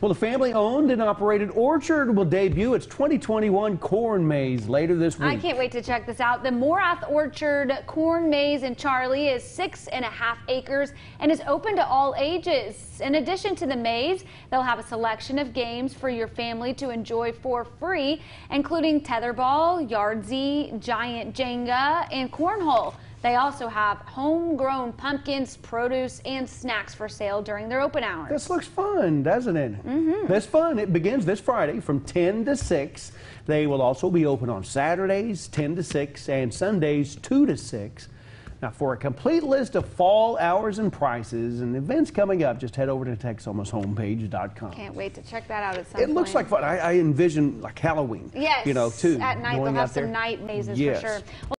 Well, the family owned and operated orchard will debut its 2021 corn maze later this week. I can't wait to check this out. The Morath Orchard Corn Maze in Charlie is six and a half acres and is open to all ages. In addition to the maze, they'll have a selection of games for your family to enjoy for free, including tetherball, Yardzee, giant Jenga, and cornhole. They also have homegrown pumpkins, produce, and snacks for sale during their open hours. This looks fun, doesn't it? Mm-hmm. This fun. It begins this Friday from 10 to 6. They will also be open on Saturdays, 10 to 6, and Sundays, 2 to 6. Now, for a complete list of fall hours and prices and events coming up, just head over to TexomasHomepage.com. Can't wait to check that out at some It looks like fun. I, I envision like Halloween. Yes. You know, too. At night, going they'll have some there. night mazes Yes. for sure.